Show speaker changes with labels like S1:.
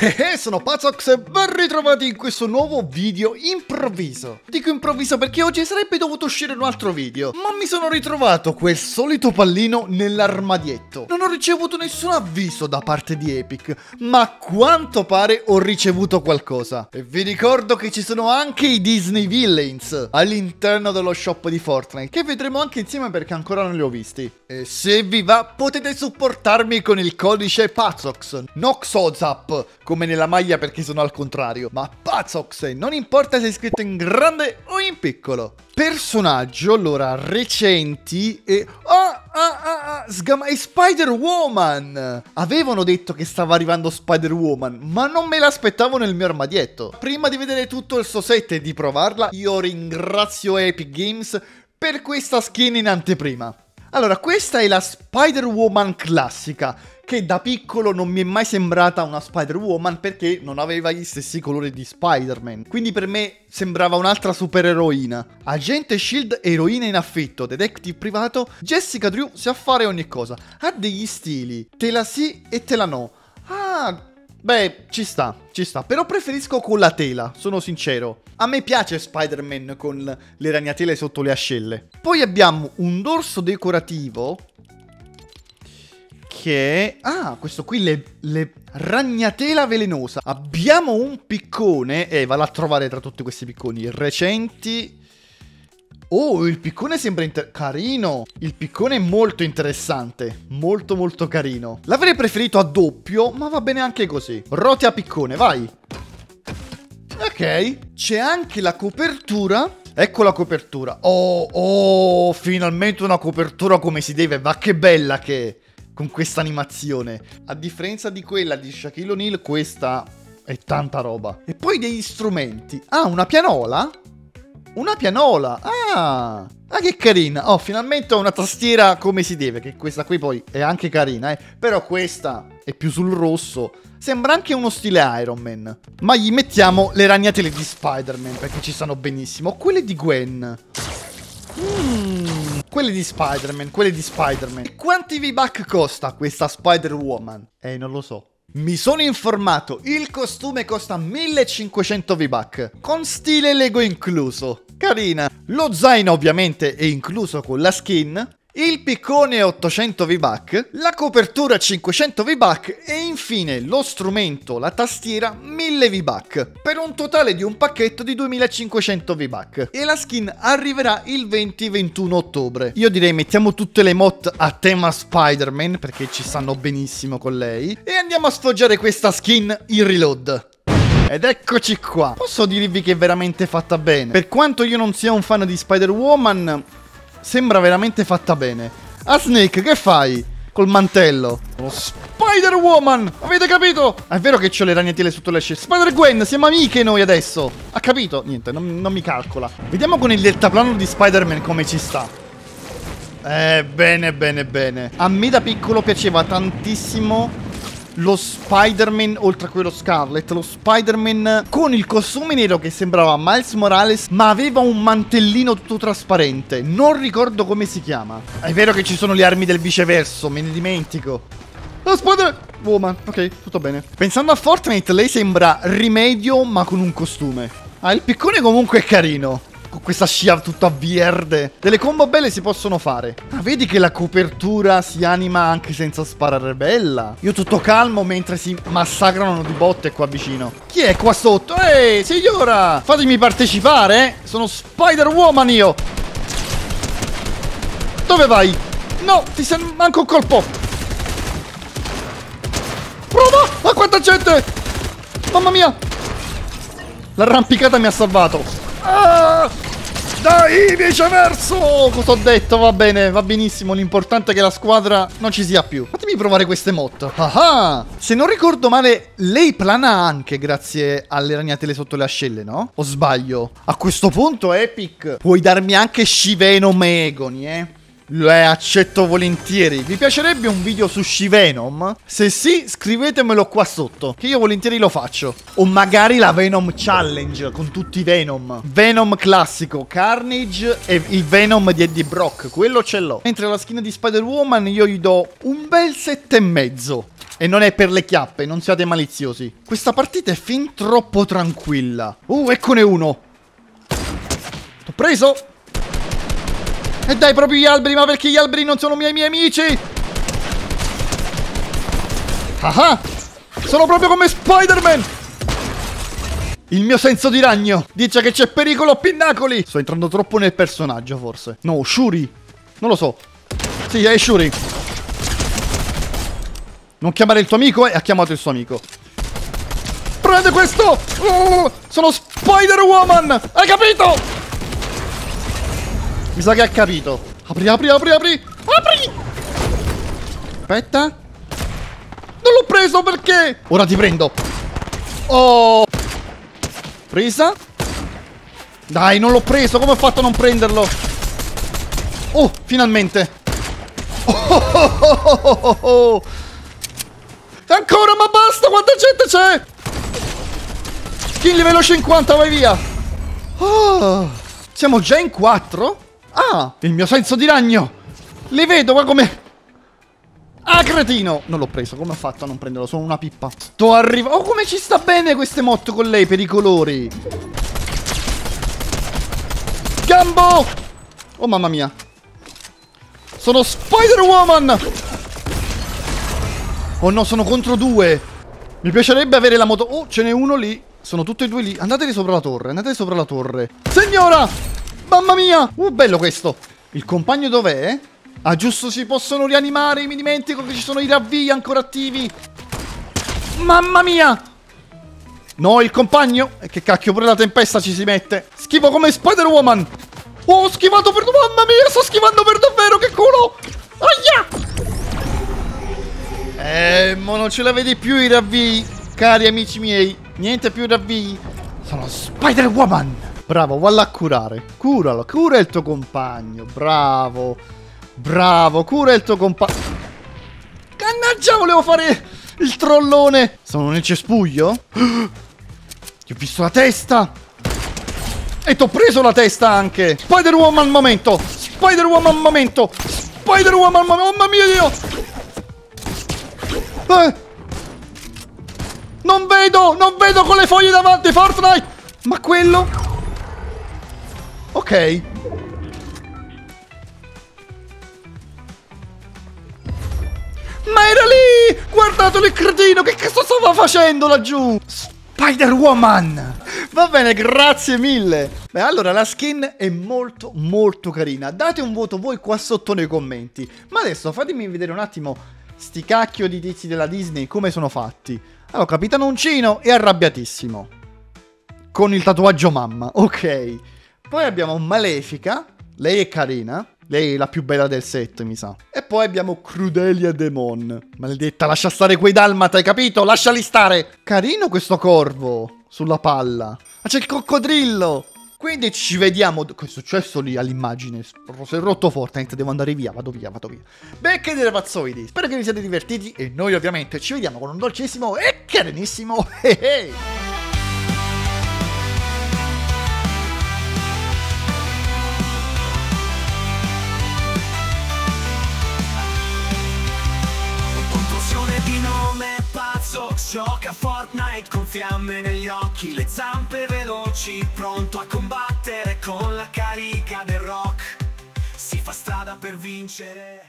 S1: Eh, sono Pazox e ben ritrovati in questo nuovo video improvviso. Dico improvviso perché oggi sarebbe dovuto uscire un altro video, ma mi sono ritrovato quel solito pallino nell'armadietto. Non ho ricevuto nessun avviso da parte di Epic, ma a quanto pare ho ricevuto qualcosa. E vi ricordo che ci sono anche i Disney Villains all'interno dello shop di Fortnite, che vedremo anche insieme perché ancora non li ho visti. E se vi va potete supportarmi con il codice Pazox, Noxozap, come nella maglia perché sono al contrario, ma Pazox, non importa se è scritto in grande o in piccolo. Personaggio, allora, recenti e... Ah, ah, ah, ah, sgama... è Spider-Woman! Avevano detto che stava arrivando Spider-Woman, ma non me l'aspettavo nel mio armadietto. Prima di vedere tutto il suo set e di provarla, io ringrazio Epic Games per questa skin in anteprima. Allora, questa è la Spider-Woman classica, che da piccolo non mi è mai sembrata una Spider-Woman perché non aveva gli stessi colori di Spider-Man. Quindi per me sembrava un'altra supereroina. Agente Shield, eroina in affitto, detective privato, Jessica Drew sa fare ogni cosa. Ha degli stili, te la sì e te la no. Ah, Beh, ci sta, ci sta. Però preferisco con la tela, sono sincero. A me piace Spider-Man con le ragnatele sotto le ascelle. Poi abbiamo un dorso decorativo che... Ah, questo qui, le, le ragnatela velenosa. Abbiamo un piccone, e eh, vado a trovare tra tutti questi picconi, recenti Oh, il piccone sembra carino. Il piccone è molto interessante. Molto molto carino. L'avrei preferito a doppio, ma va bene anche così. Roti a piccone, vai. Ok. C'è anche la copertura. Ecco la copertura. Oh, oh, finalmente una copertura come si deve. Ma che bella che è. Con questa animazione. A differenza di quella di Shaquille O'Neal, questa è tanta roba. E poi degli strumenti. Ah, una pianola? Una pianola. Ah. Ah, che carina. Oh, finalmente ho una tastiera come si deve. Che questa qui poi è anche carina, eh. Però questa è più sul rosso. Sembra anche uno stile Iron Man. Ma gli mettiamo le ragnatele di Spider-Man perché ci stanno benissimo. Quelle di Gwen. Quelle di Spider-Man, quelle di Spider-Man. Quanti V-Buck costa questa Spider-Woman? Eh, non lo so. Mi sono informato, il costume costa 1500 V-Buck, con stile Lego incluso. Carina. Lo zaino ovviamente è incluso con la skin, il piccone 800 V-Buck, la copertura 500 V-Buck e infine lo strumento, la tastiera 1000 V-Buck, per un totale di un pacchetto di 2500 V-Buck. E la skin arriverà il 20-21 ottobre. Io direi mettiamo tutte le mod a tema Spider-Man perché ci stanno benissimo con lei e andiamo a sfoggiare questa skin in reload. Ed eccoci qua. Posso dirvi che è veramente fatta bene. Per quanto io non sia un fan di Spider-Woman, Sembra veramente fatta bene. Ah, Snake, che fai? Col mantello. Lo Spider-Woman! Avete capito? È vero che ho le ragnatele sotto le ascelle. Spider-Gwen, siamo amiche noi adesso. Ha capito? Niente, non, non mi calcola. Vediamo con il deltaplano di Spider-Man come ci sta. Eh, bene, bene, bene. A me da piccolo piaceva tantissimo lo Spider-Man, oltre a quello Scarlet, lo Spider-Man con il costume nero che sembrava Miles Morales, ma aveva un mantellino tutto trasparente. Non ricordo come si chiama. È vero che ci sono le armi del viceverso, me ne dimentico. Lo Spider... Woman, ok, tutto bene. Pensando a Fortnite, lei sembra Rimedio, ma con un costume. Ah, il piccone comunque è carino con questa scia tutta verde. Delle combo belle si possono fare. Ah, vedi che la copertura si anima anche senza sparare bella. Io tutto calmo mentre si massacrano di botte qua vicino. Chi è qua sotto? Ehi, signora! Fatemi partecipare, eh? Sono Spider-Woman io! Dove vai? No, ti sei manco un colpo! Prova! Ma quanta gente! Mamma mia! L'arrampicata mi ha salvato. Ah! Dai, viceverso! Cosa ho detto? Va bene, va benissimo. L'importante è che la squadra non ci sia più. Fatemi provare queste mod. Ah! Se non ricordo male, lei plana anche grazie alle ragnatele sotto le ascelle, no? O sbaglio? A questo punto, Epic, puoi darmi anche Shivenom Egoni, eh? Le accetto volentieri. Vi piacerebbe un video su She-Venom? Se sì, scrivetemelo qua sotto, che io volentieri lo faccio. O magari la Venom Challenge con tutti i Venom. Venom classico, Carnage e il Venom di Eddie Brock, quello ce l'ho. Mentre la skin di Spider-Woman io gli do un bel 7,5. E non è per le chiappe, non siate maliziosi. Questa partita è fin troppo tranquilla. Uh, eccone uno. T'ho preso. E dai, proprio gli alberi, ma perché gli alberi non sono miei miei amici? Ah ah! Sono proprio come Spider-Man! Il mio senso di ragno dice che c'è pericolo a Pinnacoli. Sto entrando troppo nel personaggio, forse. No, Shuri. Non lo so. Sì, è Shuri. Non chiamare il tuo amico e ha chiamato il suo amico. Prende questo! Oh, sono Spider-Woman! Hai capito? Mi sa che ha capito. Apri, apri, apri, apri! Apri! Aspetta. Non l'ho preso perché? Ora ti prendo. Oh! Presa? Dai, non l'ho preso. Come ho fatto a non prenderlo? Oh, finalmente. Oh, oh, oh, oh, oh. Ancora, ma basta. Quanta gente c'è? Skin livello 50, vai via. Oh, siamo già in 4? Ah, il mio senso di ragno. Li vedo, qua come... Ah, cretino! Non l'ho preso, come ho fatto a non prenderlo? Sono una pippa. Sto arrivando... Oh, come ci sta bene queste motto con lei per i colori. Gambo! Oh, mamma mia. Sono Spider-Woman! Oh no, sono contro due. Mi piacerebbe avere la moto... Oh, ce n'è uno lì. Sono tutti e due lì. Andate sopra la torre, andate sopra la torre. Signora! Mamma mia! Uh, bello questo. Il compagno dov'è? Ah, giusto, si possono rianimare. Mi dimentico che ci sono i ravvii ancora attivi. Mamma mia! No, il compagno? E che cacchio, pure la tempesta ci si mette. Schifo come Spider-Woman. Oh, ho schivato per... Mamma mia, sto schivando per davvero, che culo! Aia! Eh, ma non ce la vedi più i ravvii, cari amici miei. Niente più ravvii. Sono Spider-Woman. Bravo, valla a curare. Curalo, cura il tuo compagno. Bravo. Bravo, cura il tuo compagno. Cannaggia, volevo fare il trollone. Sono nel cespuglio? Ti ho visto la testa. E ti ho preso la testa anche. Spider-Woman momento. Spider-Woman momento. Spider-Woman momento. Oh mamma mia Dio. Eh. Non vedo, non vedo con le foglie davanti, Fortnite. Ma quello? Ok. Ma era lì! Guardatelo il cretino! Che cazzo stava facendo laggiù? Spider-Woman! Va bene, grazie mille! Beh, allora la skin è molto molto carina. Date un voto voi qua sotto nei commenti. Ma adesso fatemi vedere un attimo sti cacchio di tizi della Disney come sono fatti. Allora, Capitano Uncino è arrabbiatissimo. Con il tatuaggio mamma, ok. Poi abbiamo Malefica. Lei è carina. Lei è la più bella del set, mi sa. E poi abbiamo Crudelia Demon. Maledetta, lascia stare quei dalmata, hai capito? Lasciali stare. Carino questo corvo sulla palla. Ma c'è il coccodrillo. Quindi ci vediamo. Che è successo lì all'immagine? Si è rotto Fortnite, devo andare via. Vado via, vado via. Beh, che dire pazzoidi. Spero che vi siate divertiti. E noi, ovviamente, ci vediamo con un dolcissimo e carinissimo. Hey.
S2: Gioca Fortnite con fiamme negli occhi Le zampe veloci Pronto a combattere con la carica del rock. Si fa strada per vincere